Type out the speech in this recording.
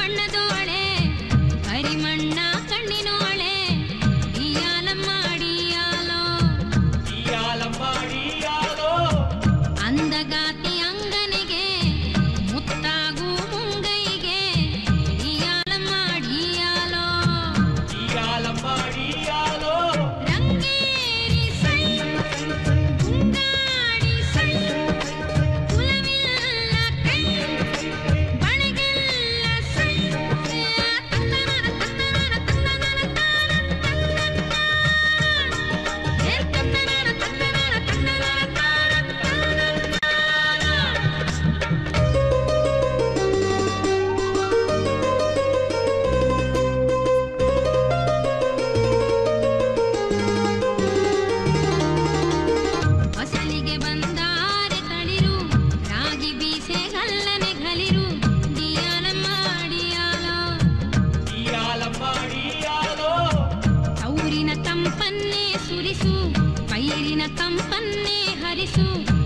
ಬಣ್ಣದೋ कंपन ने हरिसू।